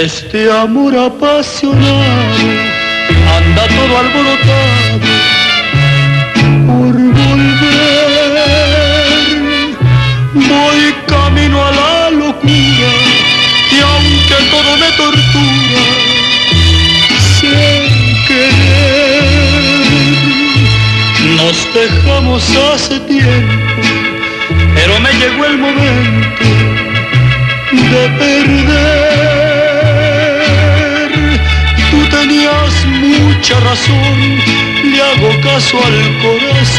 Este amor apasionado anda todo alborotado por volver. Voy camino a la locura y aunque todo me tortura, sin querer. Nos dejamos hace tiempo, pero me llegó el momento de perder. Mucha razón, le hago caso al corazón